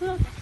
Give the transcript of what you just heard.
Look.